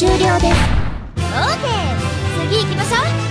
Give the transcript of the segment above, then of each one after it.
終了です。オーケー。次行きましょう。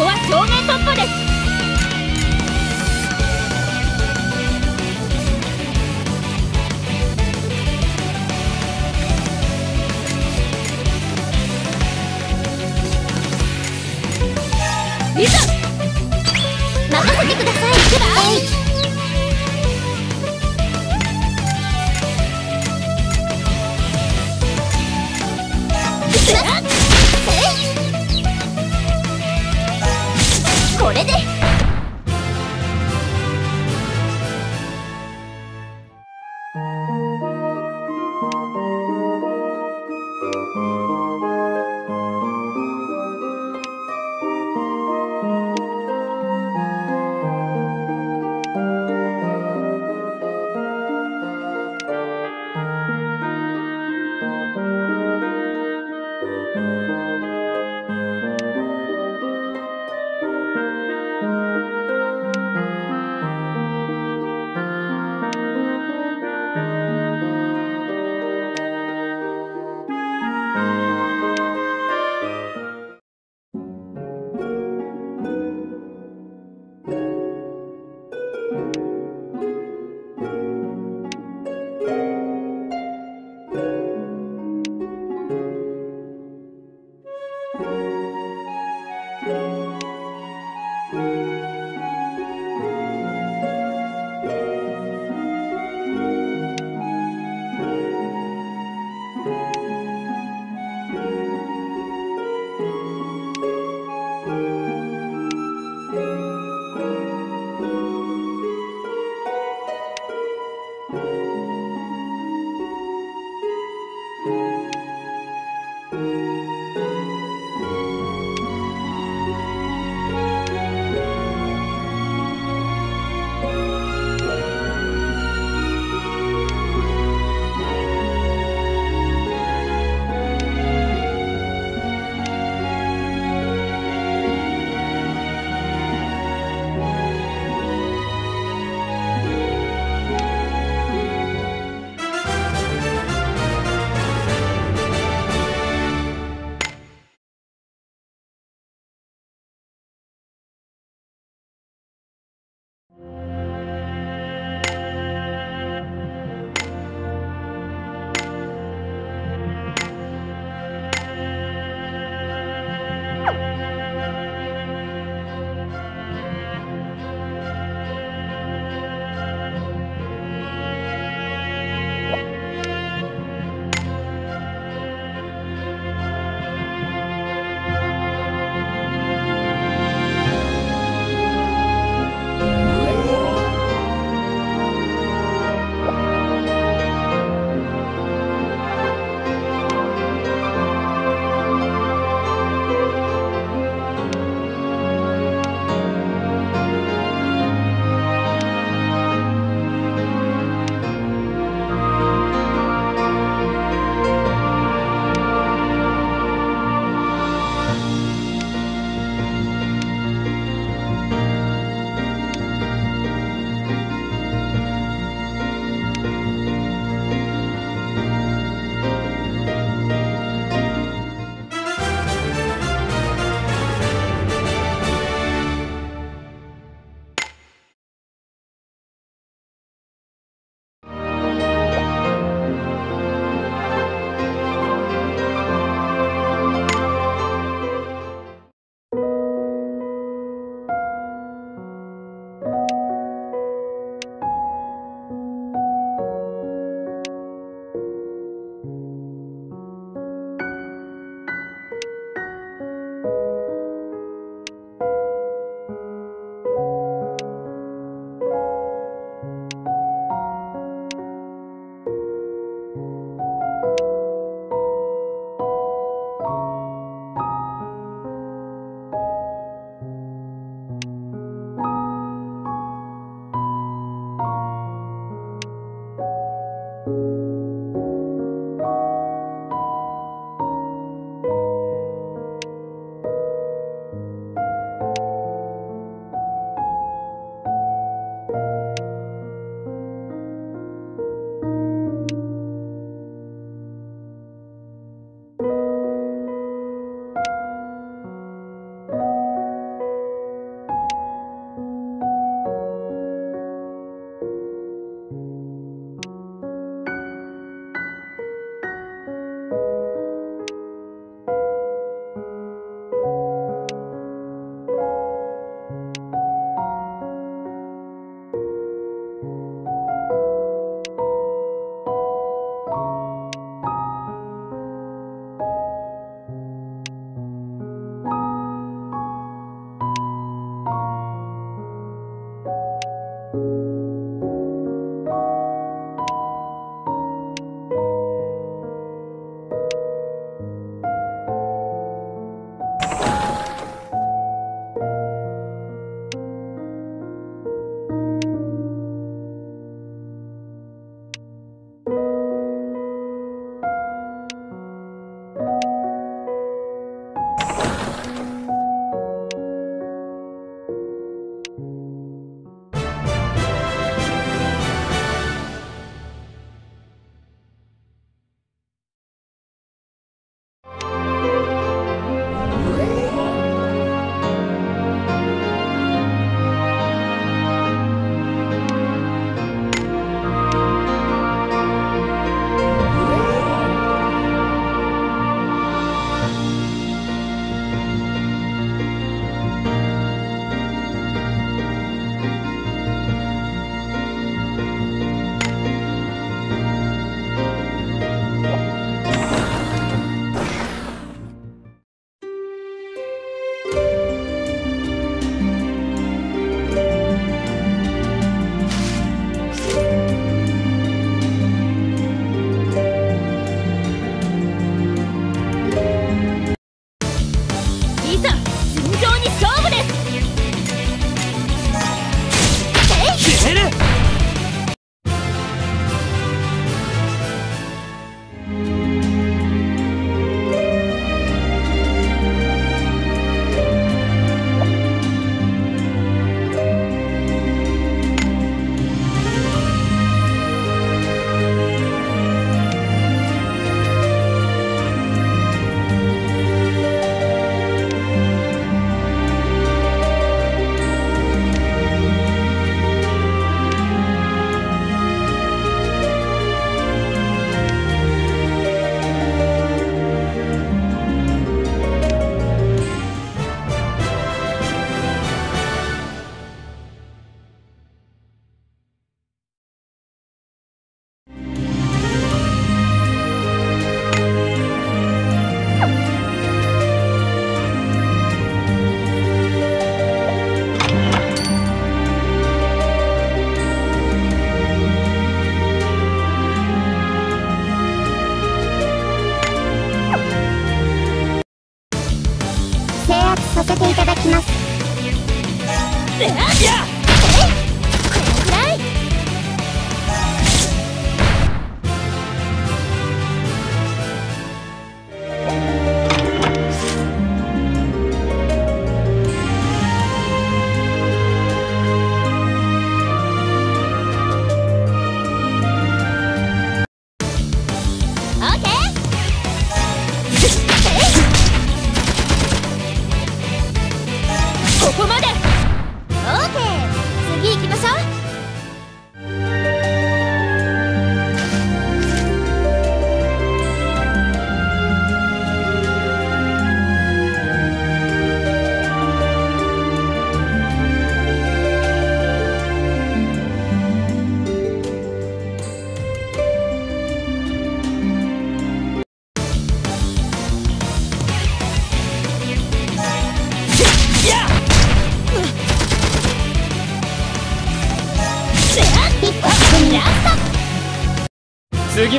こは正面突破です。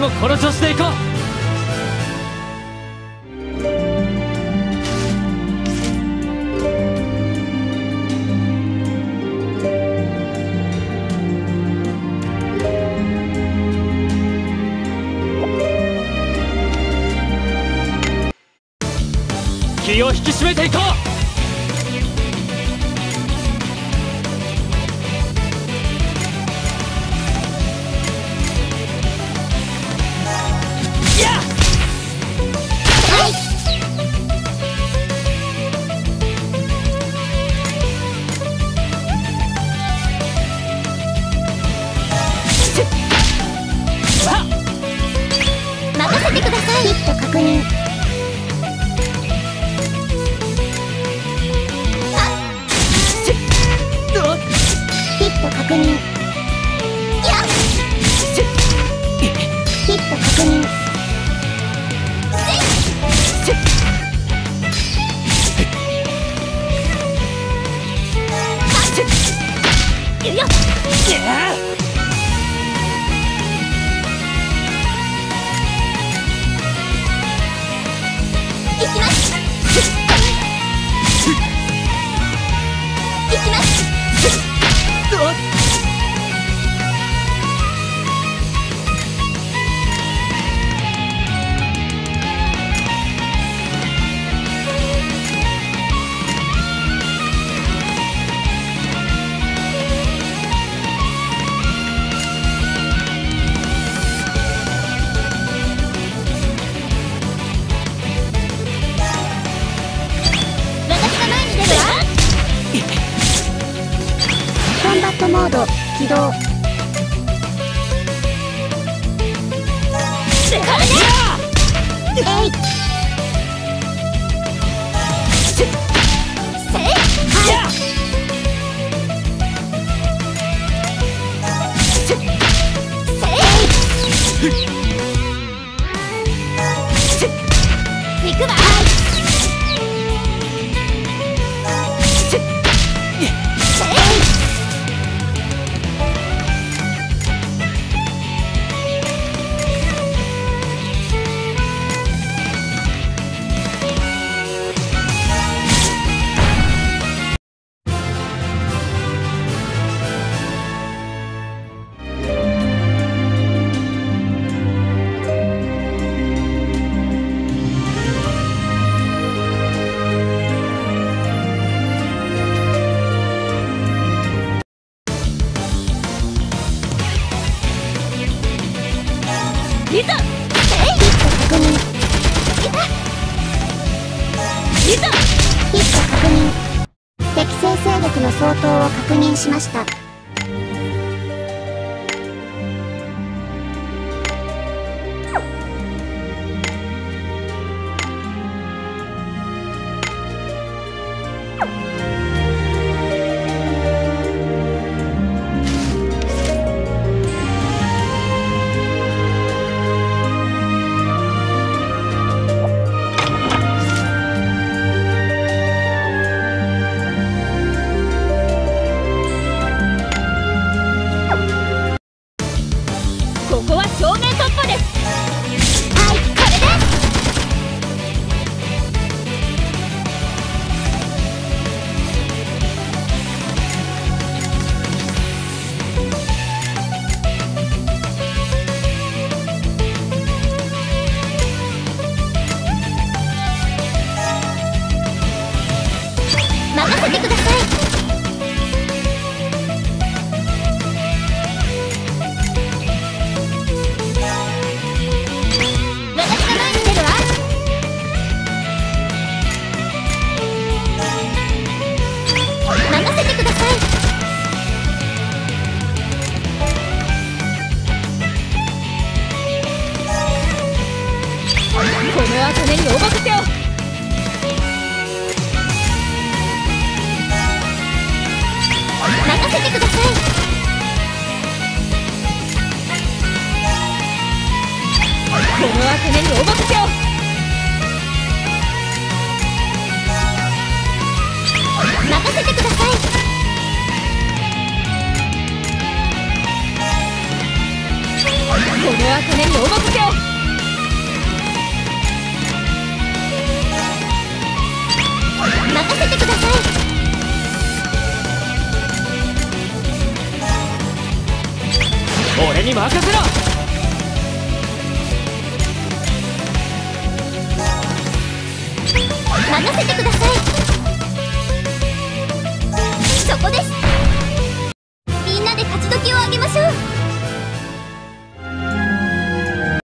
もこの調子でいこう。気を引き締めていこう。行くわ